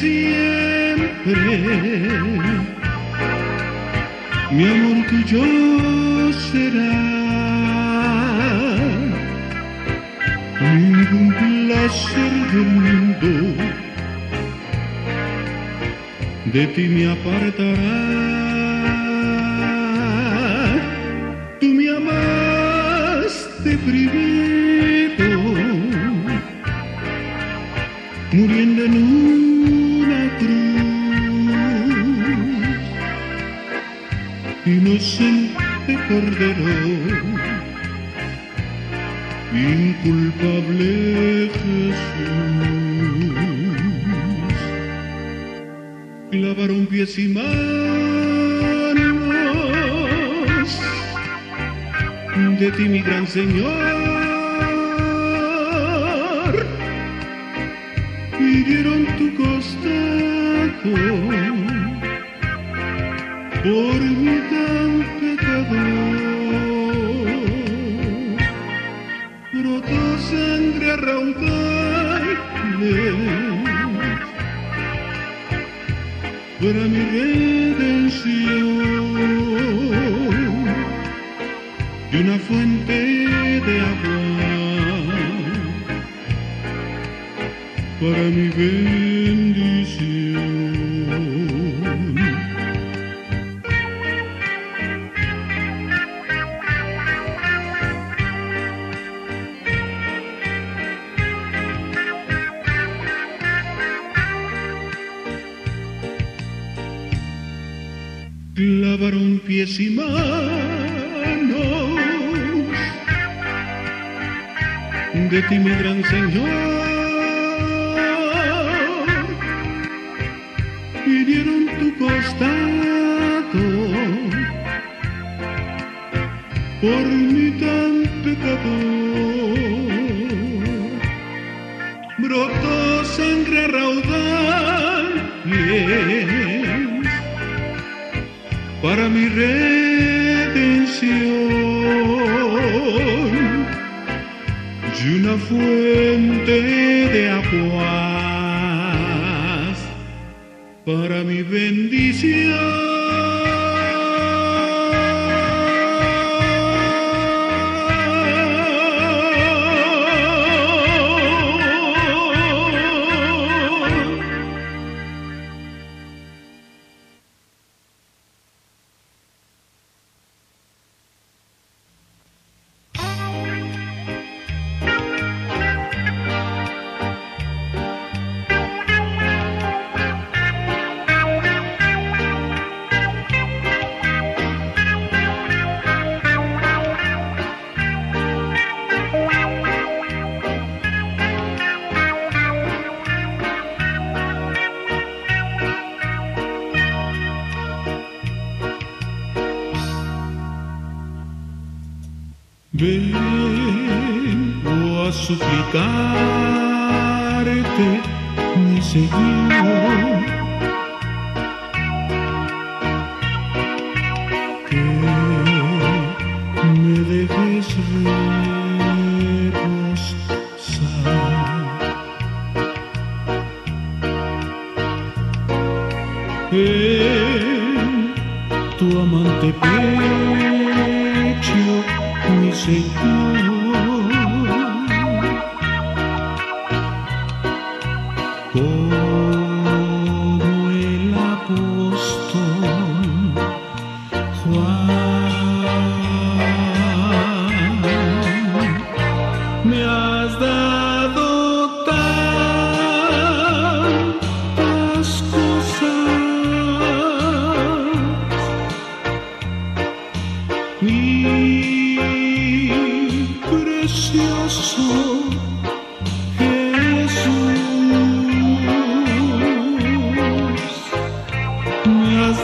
siempre. Mi amor tuyo será. Ningún placer del mundo de ti me apartará. Tú me amaste primero, muriendo en una inocente inculpable Jesús. clavaron pies y manos. De ti, mi gran Señor, y dieron tu costado por redención y una fuente de agua para mi bendición. De ti, mi gran Señor, mi redención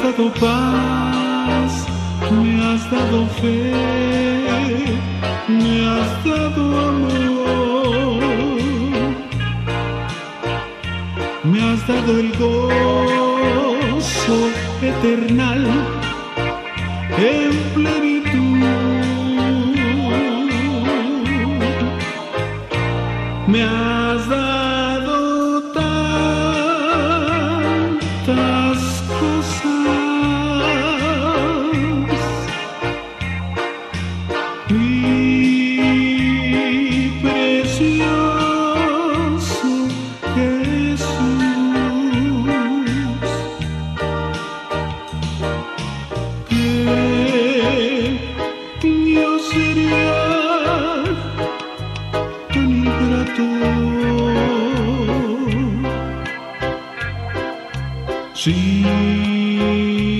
has dado paz, me has dado fe, me has dado amor, me has dado el gozo eternal en plenitud. Si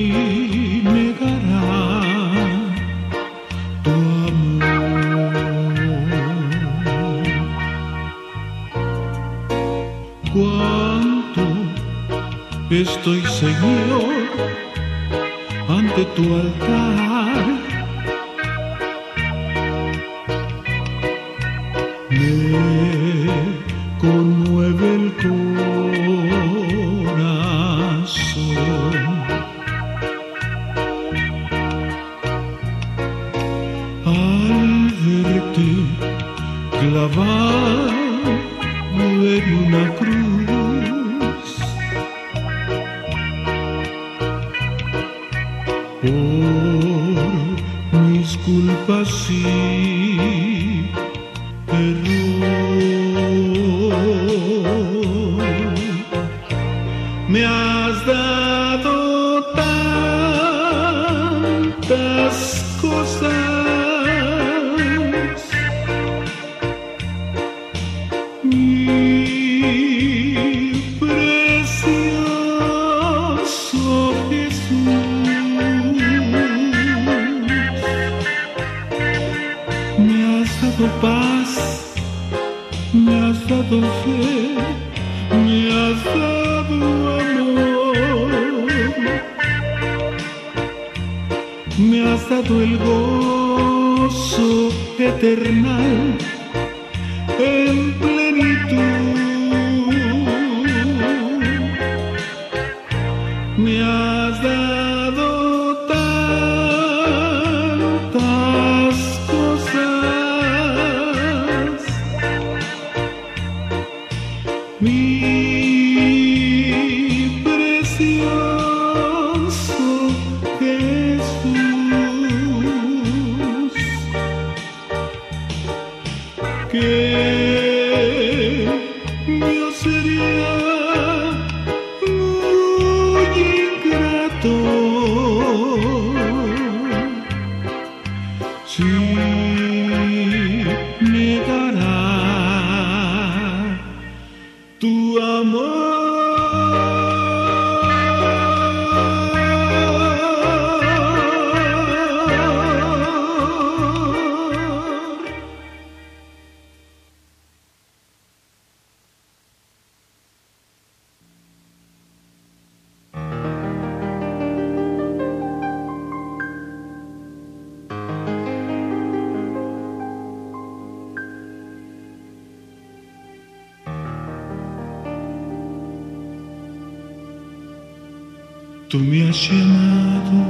Tú me has llamado,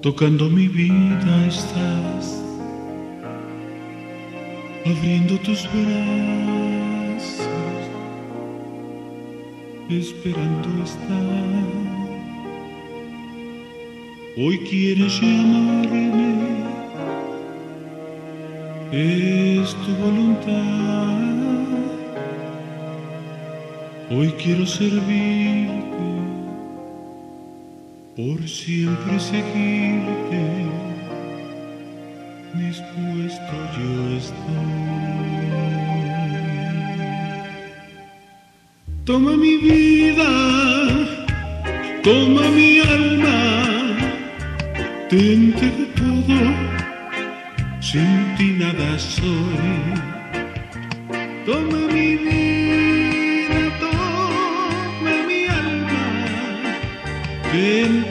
tocando mi vida estás, abriendo tus brazos, esperando estar. Hoy quieres llamarme, es tu voluntad. Hoy quiero servirte, por siempre seguirte, dispuesto yo estoy. Toma mi vida, toma mi alma, te entrego todo, sin ti nada soy. Toma mi vida, toma mi alma, te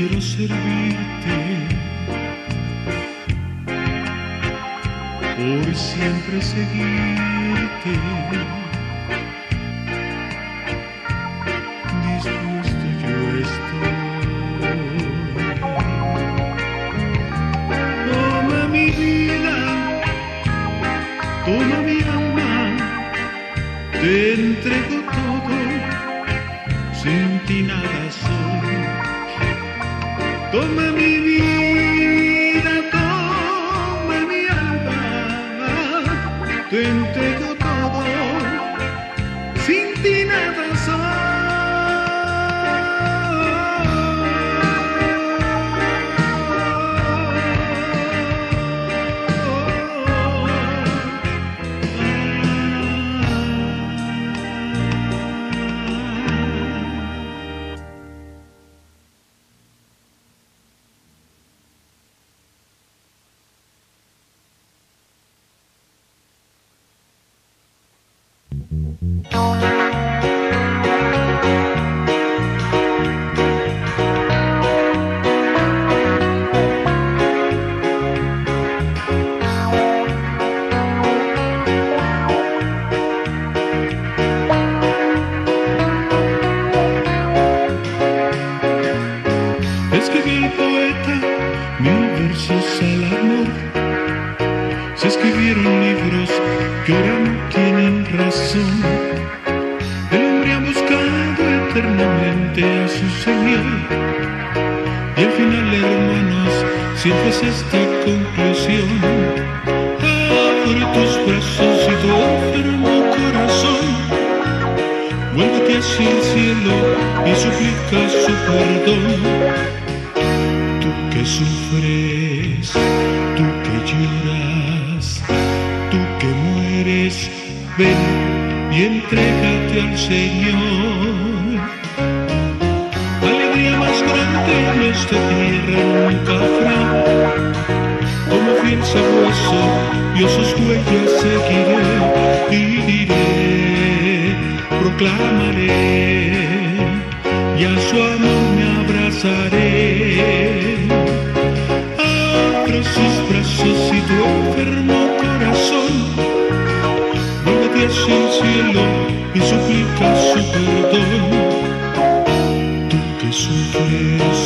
quiero servirte. Por siempre seguirte. Y suplica su perdón. Tú que sufres, tú que lloras, tú que mueres, ven y entrégate al Señor. Alegría más grande en esta tierra nunca habrá. Como fiel sabueso, yo sus huellas seguiré y diré, proclamaré, y a su amor me abrazaré. Abra sus brazos y tu enfermo corazón, vuélvete hacia el cielo y suplica su perdón. Tú que sufres,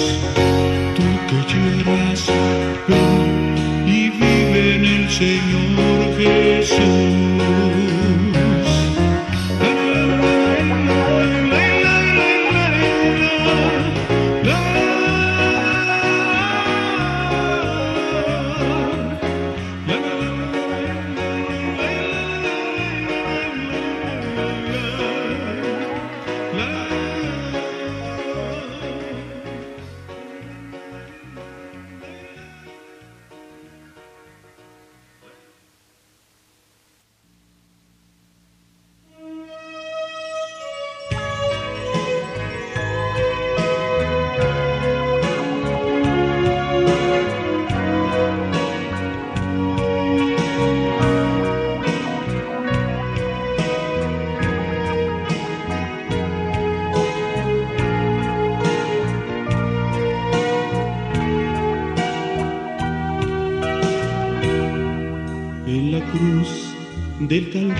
del Calvario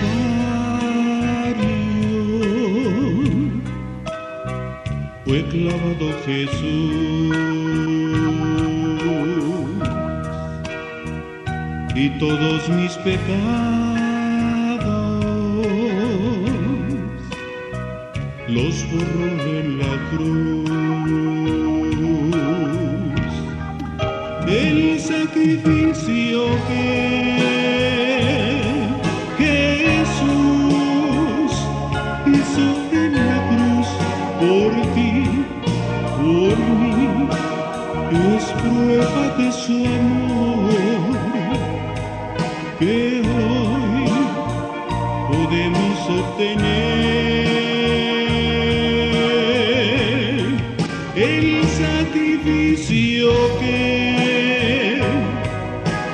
fue clavado Jesús. Y todos mis pecados el sacrificio que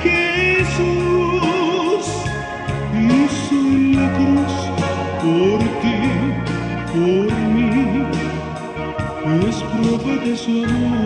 Jesús hizo en la cruz por ti, por mí, es prueba de su amor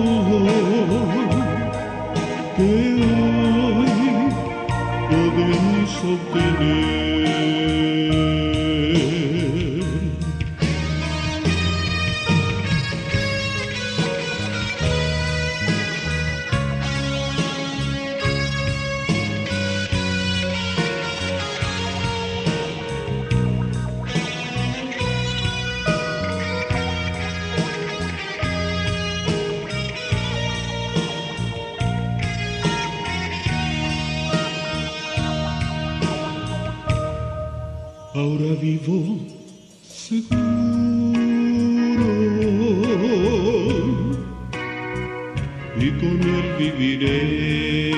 con él viviré.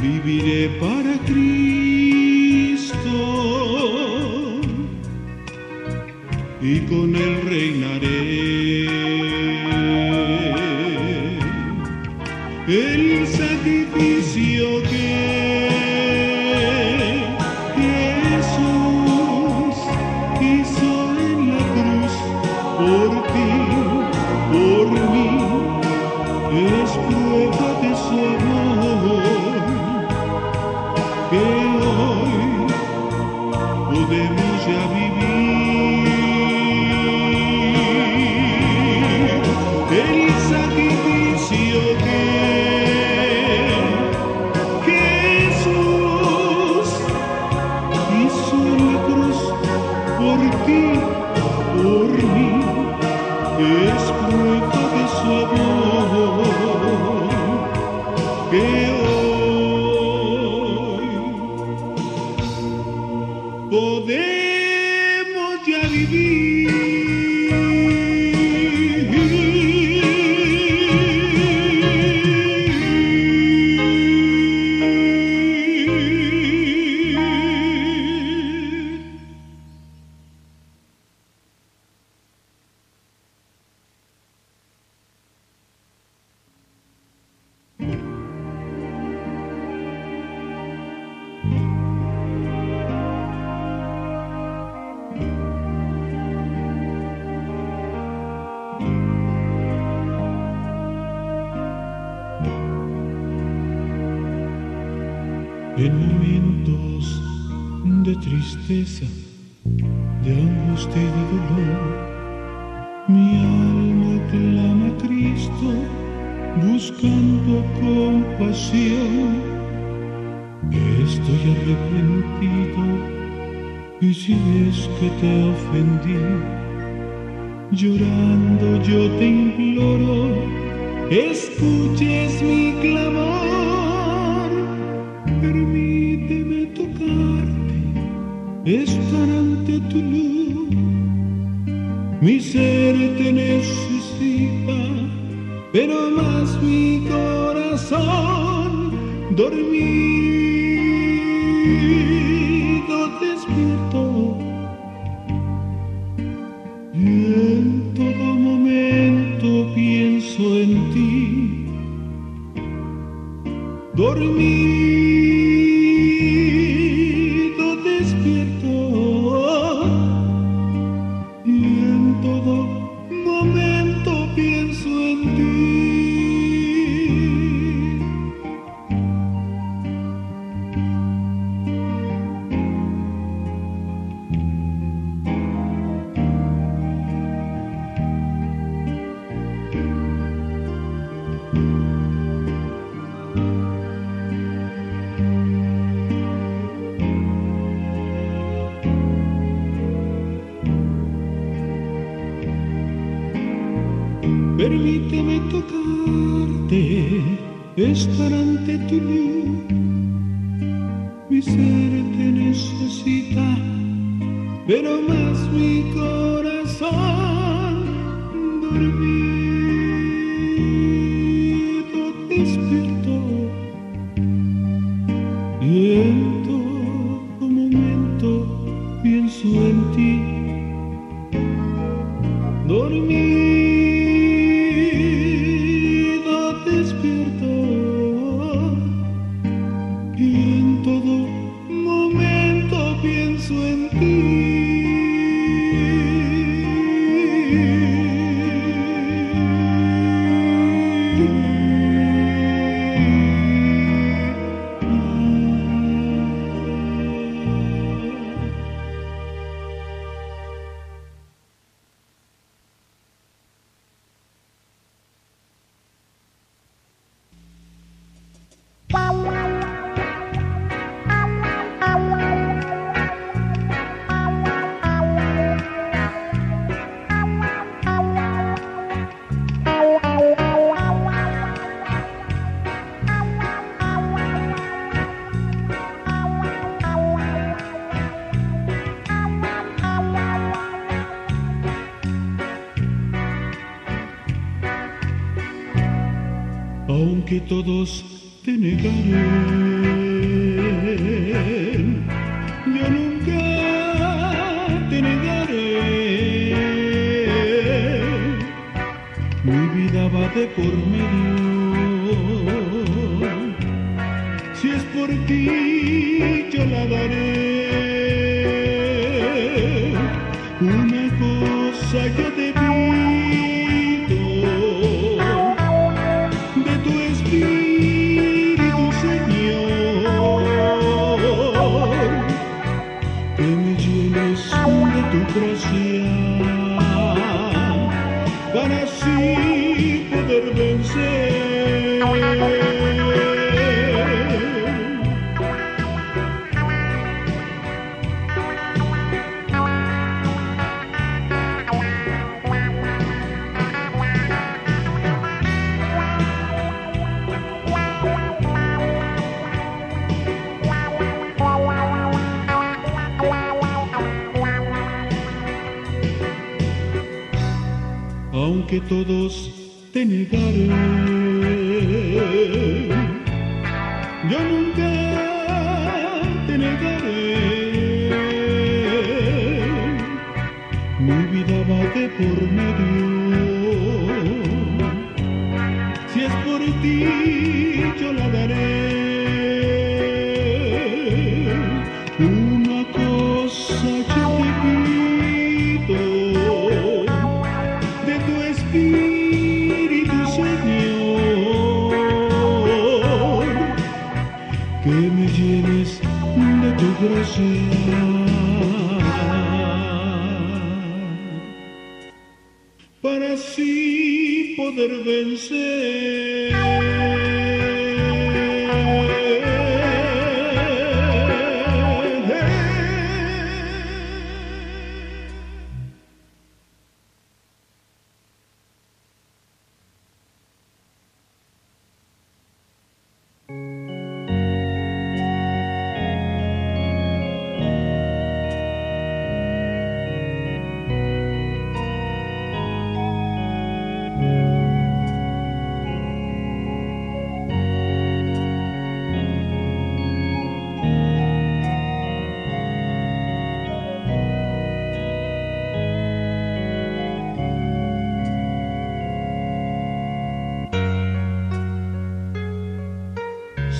Viviré para Cristo En momentos de tristeza, de angustia y de dolor, mi alma clama a Cristo, buscando compasión. Estoy arrepentido y si es que te ofendí, llorando yo te imploro, escuches mi clamor, permíteme tocarte, estar ante tu luz, mi ser te necesita, pero más mi corazón dormido despierto. Y en todo momento pienso en ti, dormido dormido te negaren, conocí poder vencer.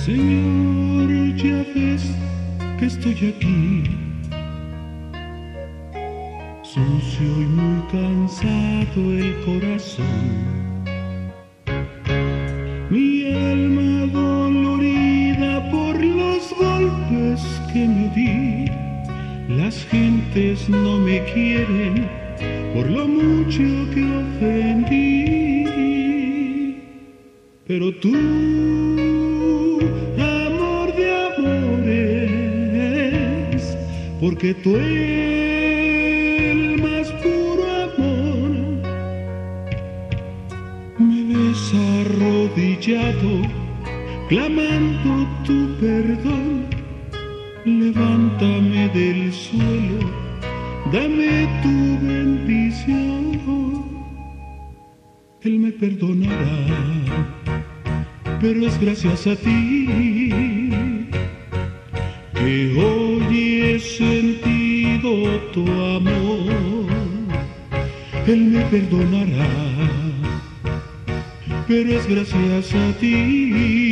Señor, ya ves que estoy aquí, sucio y muy cansado el corazón. Levántame del suelo, dame tu bendición. Él me perdonará pero es gracias a ti que hoy he sentido tu amor. Él me perdonará, pero es gracias a ti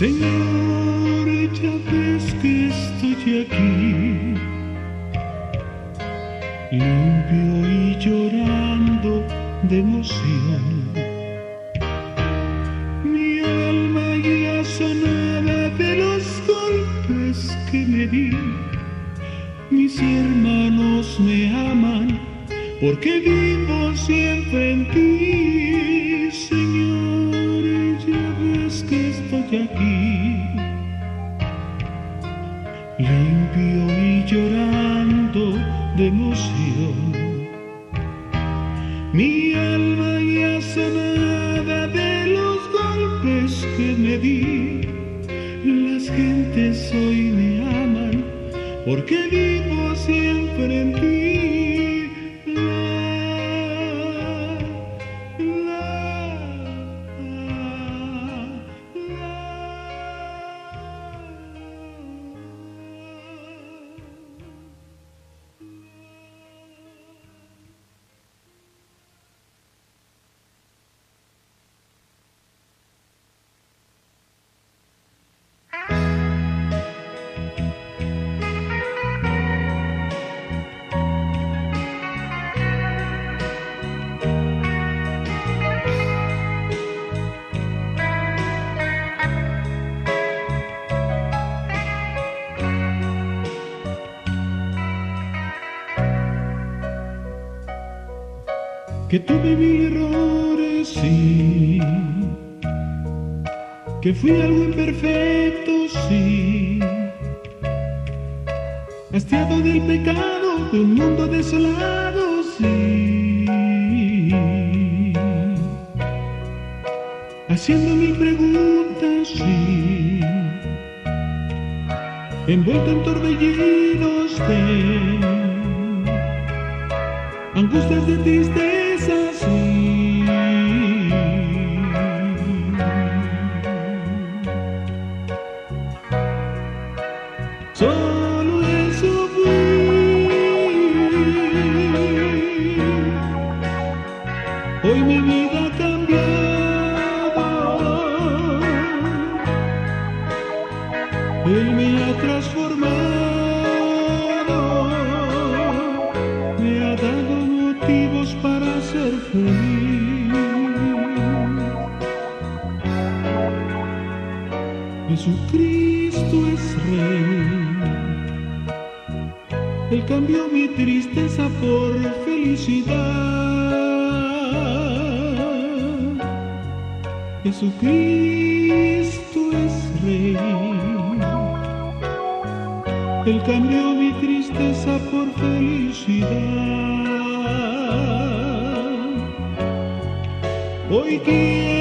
Señor, ya ves que estoy aquí, limpio y llorando de emoción. Porque mil errores, sí, que fui algo imperfecto, sí, hastiado del pecado, de un mundo desolado, sí, haciendo mil preguntas, sí, envuelto en torbellinos de angustias de tristeza Jesucristo es Rey. Él cambió mi tristeza por felicidad. Jesucristo es Rey. Él cambió mi tristeza por felicidad. Hoy quiero